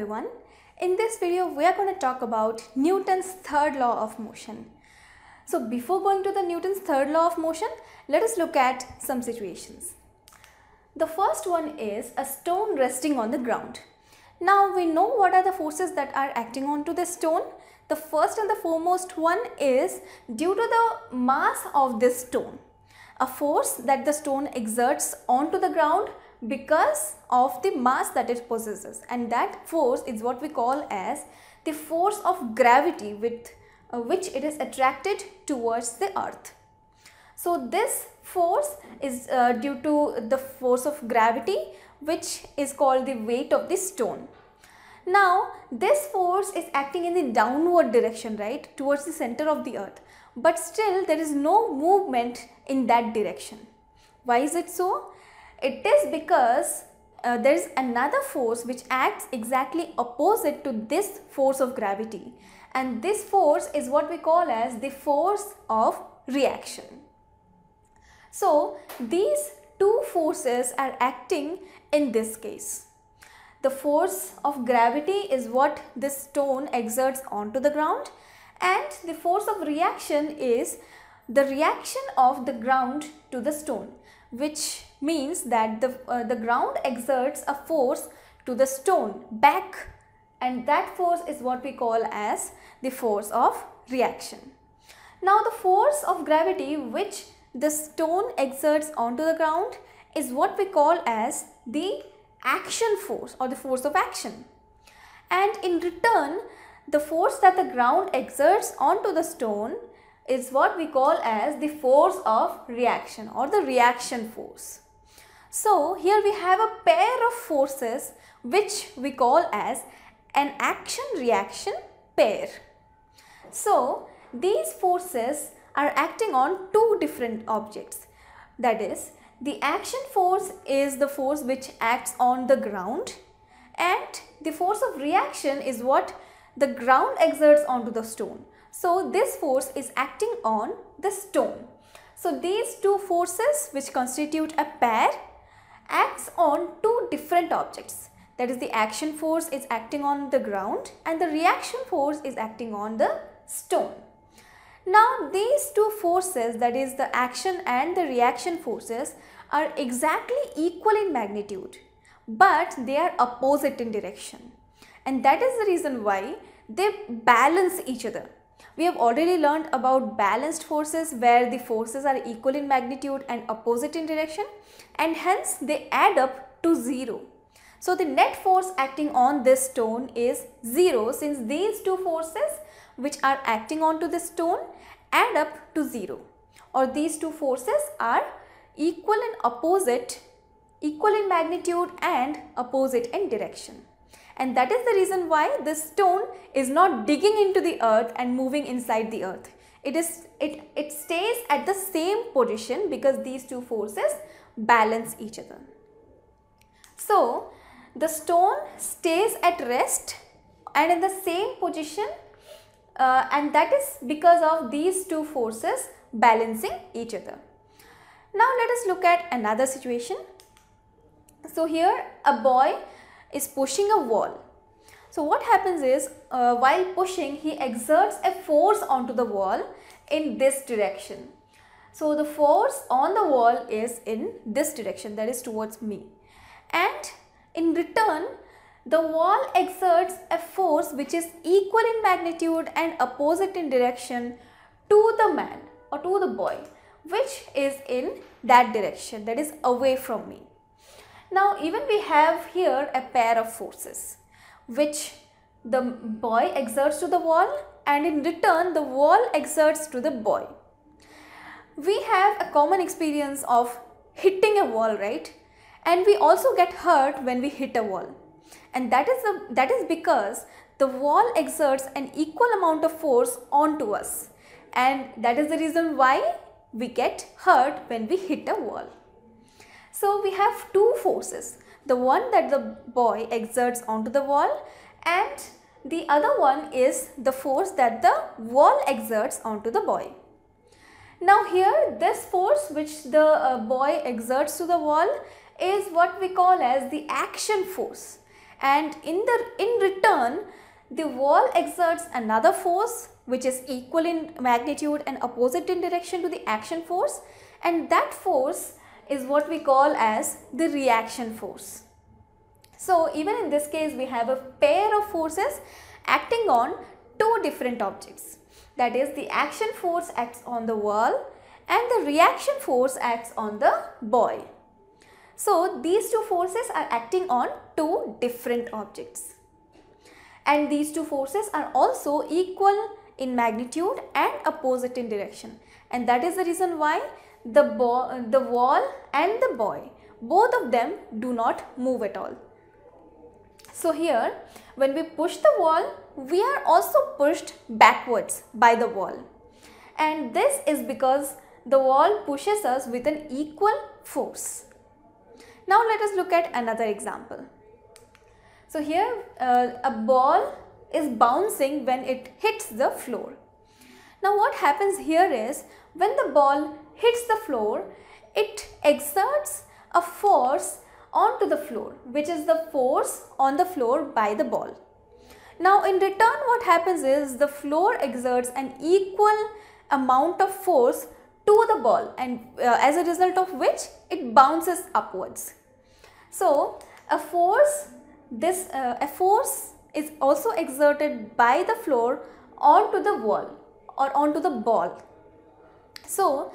everyone. In this video, we are going to talk about Newton's third law of motion. So before going to the Newton's third law of motion, let us look at some situations. The first one is a stone resting on the ground. Now we know what are the forces that are acting onto the stone. The first and the foremost one is due to the mass of this stone. A force that the stone exerts onto the ground because of the mass that it possesses and that force is what we call as the force of gravity with uh, which it is attracted towards the earth. So this force is uh, due to the force of gravity which is called the weight of the stone. Now this force is acting in the downward direction right towards the center of the earth but still there is no movement in that direction. Why is it so? It is because uh, there is another force which acts exactly opposite to this force of gravity and this force is what we call as the force of reaction. So these two forces are acting in this case. The force of gravity is what this stone exerts onto the ground and the force of reaction is the reaction of the ground to the stone which means that the, uh, the ground exerts a force to the stone back and that force is what we call as the force of reaction. Now the force of gravity which the stone exerts onto the ground is what we call as the action force or the force of action. And in return, the force that the ground exerts onto the stone is what we call as the force of reaction or the reaction force. So here we have a pair of forces which we call as an action reaction pair. So these forces are acting on two different objects. That is the action force is the force which acts on the ground and the force of reaction is what the ground exerts onto the stone. So this force is acting on the stone. So these two forces which constitute a pair acts on two different objects. That is the action force is acting on the ground and the reaction force is acting on the stone. Now these two forces that is the action and the reaction forces are exactly equal in magnitude but they are opposite in direction and that is the reason why they balance each other. We have already learned about balanced forces where the forces are equal in magnitude and opposite in direction and hence they add up to 0. So the net force acting on this stone is 0 since these two forces which are acting onto the stone add up to 0 or these two forces are equal and opposite, equal in magnitude and opposite in direction and that is the reason why the stone is not digging into the earth and moving inside the earth. It is it, it stays at the same position because these two forces balance each other. So the stone stays at rest and in the same position uh, and that is because of these two forces balancing each other. Now let us look at another situation. So here a boy is pushing a wall. So what happens is uh, while pushing he exerts a force onto the wall in this direction. So the force on the wall is in this direction that is towards me and in return the wall exerts a force which is equal in magnitude and opposite in direction to the man or to the boy which is in that direction that is away from me. Now even we have here a pair of forces which the boy exerts to the wall and in return the wall exerts to the boy. We have a common experience of hitting a wall right and we also get hurt when we hit a wall and that is, the, that is because the wall exerts an equal amount of force onto us and that is the reason why we get hurt when we hit a wall. So we have two forces, the one that the boy exerts onto the wall and the other one is the force that the wall exerts onto the boy. Now here this force which the uh, boy exerts to the wall is what we call as the action force. And in the in return the wall exerts another force which is equal in magnitude and opposite in direction to the action force. And that force is what we call as the reaction force. So even in this case we have a pair of forces acting on two different objects. That is the action force acts on the wall and the reaction force acts on the boy. So these two forces are acting on two different objects. And these two forces are also equal in magnitude and opposite in direction. And that is the reason why the, ball the wall and the boy, both of them do not move at all. So here when we push the wall, we are also pushed backwards by the wall. And this is because the wall pushes us with an equal force. Now let us look at another example. So here uh, a ball is bouncing when it hits the floor. Now what happens here is when the ball hits the floor, it exerts a force onto the floor which is the force on the floor by the ball. Now in return what happens is the floor exerts an equal amount of force to the ball and uh, as a result of which it bounces upwards. So a force this uh, a force is also exerted by the floor onto the wall or onto the ball. So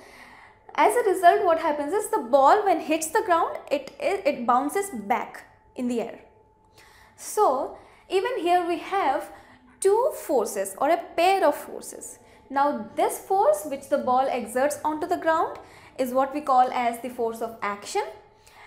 as a result what happens is the ball when hits the ground it, it, bounces back in the air. So even here we have two forces or a pair of forces. Now this force which the ball exerts onto the ground is what we call as the force of action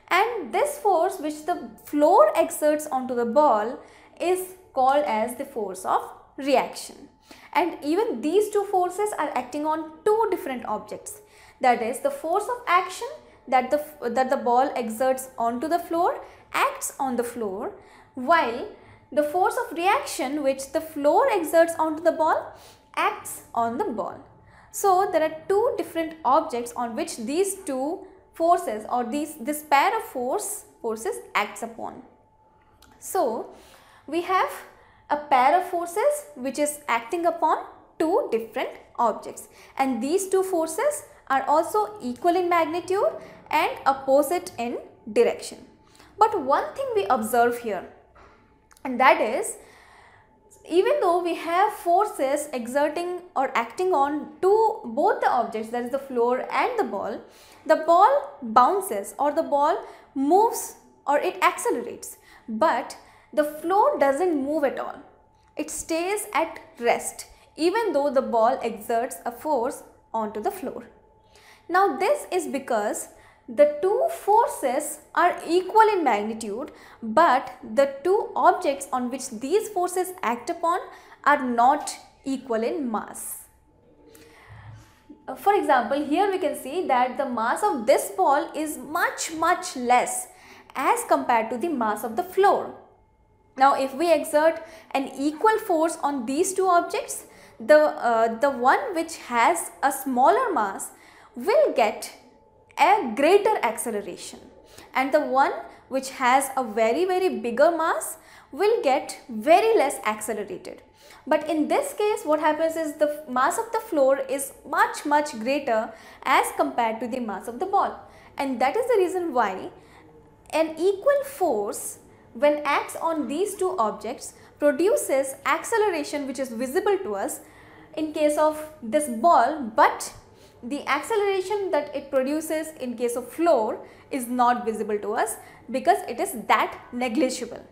and this force which the floor exerts onto the ball is called as the force of reaction. And even these two forces are acting on two different objects that is the force of action that the, that the ball exerts onto the floor acts on the floor while the force of reaction which the floor exerts onto the ball acts on the ball. So there are two different objects on which these two forces or these this pair of force forces acts upon. So we have a pair of forces which is acting upon two different objects and these two forces are also equal in magnitude and opposite in direction. But one thing we observe here and that is even though we have forces exerting or acting on two both the objects that is the floor and the ball, the ball bounces or the ball moves or it accelerates but the floor doesn't move at all. It stays at rest even though the ball exerts a force onto the floor. Now this is because the two forces are equal in magnitude but the two objects on which these forces act upon are not equal in mass. Uh, for example, here we can see that the mass of this ball is much much less as compared to the mass of the floor. Now if we exert an equal force on these two objects, the, uh, the one which has a smaller mass will get a greater acceleration and the one which has a very very bigger mass will get very less accelerated. But in this case what happens is the mass of the floor is much much greater as compared to the mass of the ball and that is the reason why an equal force when acts on these two objects produces acceleration which is visible to us in case of this ball but the acceleration that it produces in case of floor is not visible to us because it is that negligible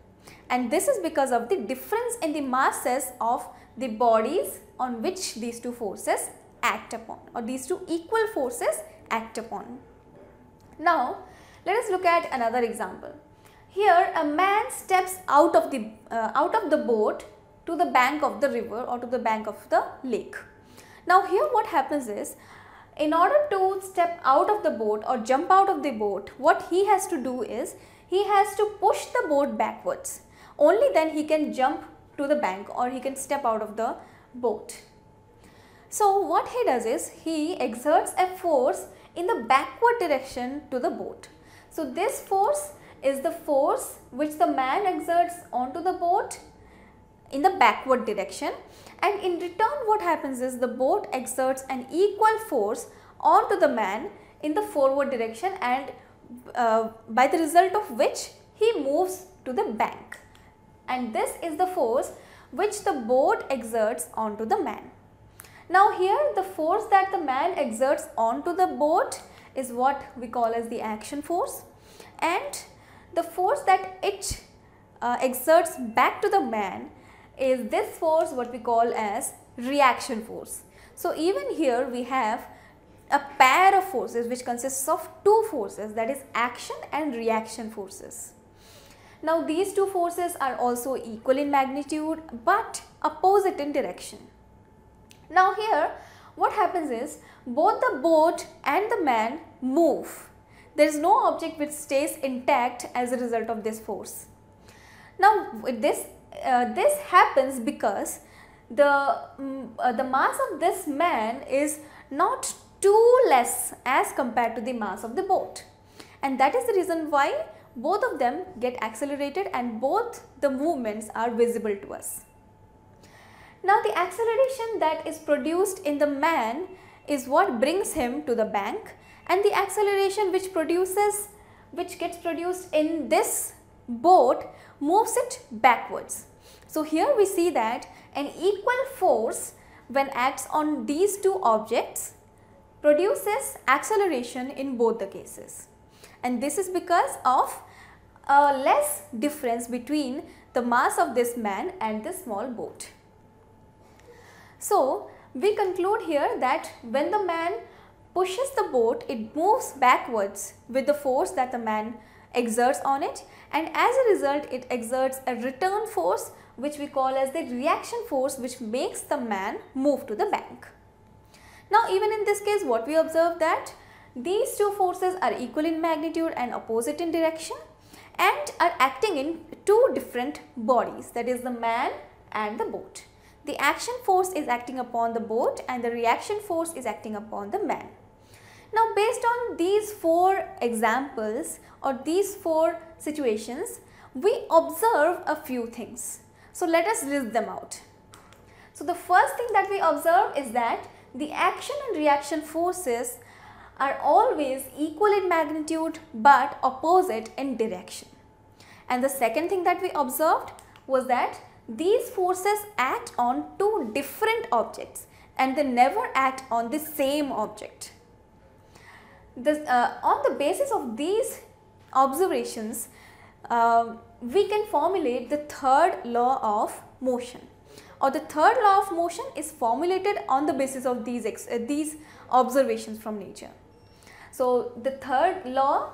and this is because of the difference in the masses of the bodies on which these two forces act upon or these two equal forces act upon. Now let us look at another example. Here a man steps out of the uh, out of the boat to the bank of the river or to the bank of the lake. Now here what happens is in order to step out of the boat or jump out of the boat, what he has to do is he has to push the boat backwards. Only then he can jump to the bank or he can step out of the boat. So what he does is he exerts a force in the backward direction to the boat. So this force is the force which the man exerts onto the boat in the backward direction. And in return what happens is the boat exerts an equal force onto the man in the forward direction and uh, by the result of which he moves to the bank. And this is the force which the boat exerts onto the man. Now here the force that the man exerts onto the boat is what we call as the action force. And the force that it uh, exerts back to the man is this force what we call as reaction force. So even here we have a pair of forces which consists of two forces that is action and reaction forces. Now these two forces are also equal in magnitude but opposite in direction. Now here what happens is both the boat and the man move. There is no object which stays intact as a result of this force. Now with this, uh, this happens because the, um, uh, the mass of this man is not too less as compared to the mass of the boat. And that is the reason why both of them get accelerated and both the movements are visible to us. Now the acceleration that is produced in the man is what brings him to the bank and the acceleration which produces which gets produced in this boat moves it backwards. So here we see that an equal force when acts on these two objects produces acceleration in both the cases and this is because of a less difference between the mass of this man and this small boat. So, we conclude here that when the man pushes the boat, it moves backwards with the force that the man exerts on it and as a result it exerts a return force which we call as the reaction force which makes the man move to the bank. Now even in this case what we observe that these two forces are equal in magnitude and opposite in direction and are acting in two different bodies that is the man and the boat. The action force is acting upon the boat and the reaction force is acting upon the man. Now based on these four examples or these four situations, we observe a few things. So let us list them out. So the first thing that we observe is that the action and reaction forces are always equal in magnitude but opposite in direction. And the second thing that we observed was that these forces act on two different objects and they never act on the same object. This, uh, on the basis of these observations, uh, we can formulate the third law of motion or the third law of motion is formulated on the basis of these, uh, these observations from nature. So, the third law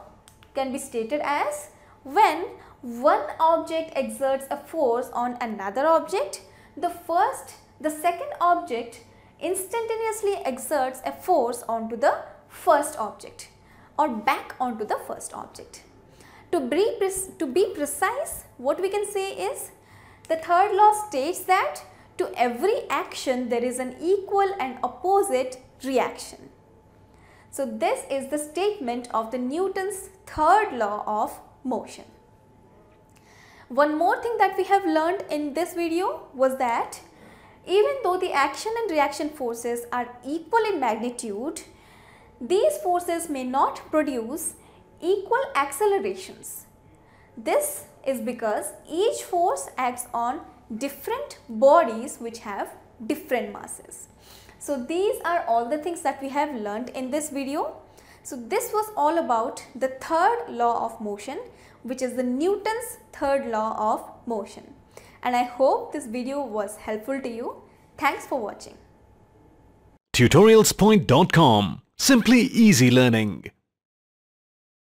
can be stated as when one object exerts a force on another object, the first, the second object instantaneously exerts a force onto the first object or back onto the first object. To be, to be precise, what we can say is the third law states that to every action there is an equal and opposite reaction. So this is the statement of the Newton's third law of motion. One more thing that we have learned in this video was that even though the action and reaction forces are equal in magnitude, these forces may not produce equal accelerations. This is because each force acts on different bodies which have different masses. So these are all the things that we have learned in this video. So this was all about the third law of motion which is the Newton's third law of motion. And I hope this video was helpful to you. Thanks for watching. Tutorialspoint.com Simply easy learning.